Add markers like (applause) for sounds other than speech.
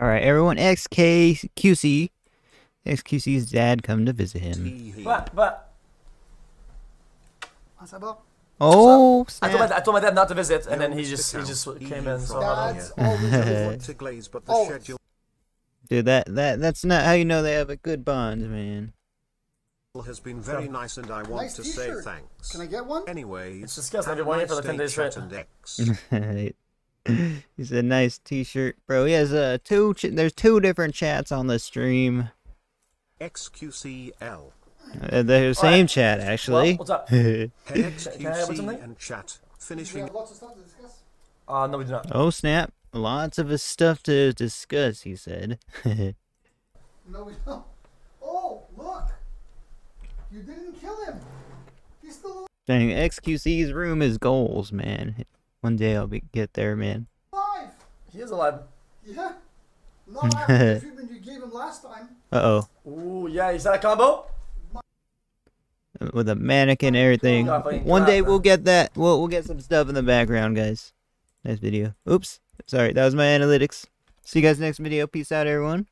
All right, everyone. XKQC, XQC's dad come to visit him. What? What? What's that about? Oh, I told, my. I told my dad not to visit, and then he just he just came in. So I. Dad's always to (laughs) glaze, but the Oh. schedule dude, that that that's not how you know they have a good bond, man. has been very nice, and I want Nice to say thanks. Can I get one? Anyway, It's disgusting. I've have been a waiting for the like 10 day, days (laughs) straight. (laughs) chat and X. He's a nice T-shirt, bro. He has uh, two. Ch- there's two different chats on the stream. XQCL. Uh, the same Alright. chat actually. What? What's up? Hey, (laughs) Can I have something? XQC and chat. Finishing lots of stuff to discuss. Uh, no, we do not. oh snap! Lots of stuff to discuss. He said. (laughs) No, we don't. Oh, look! You didn't kill him. He's still Dang, XQC's room is goals, man. One day I'll be get there, man. alive. He is alive. Yeah. Not after the treatment you gave him last time. Uh oh. Ooh, yeah, is that a combo? With a mannequin and everything. Yeah, fucking One day we'll get that. We'll we'll get some stuff in the background, guys. Nice video. Oops. Sorry, that was my analytics. See you guys next video. Peace out, everyone.